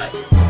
Hey.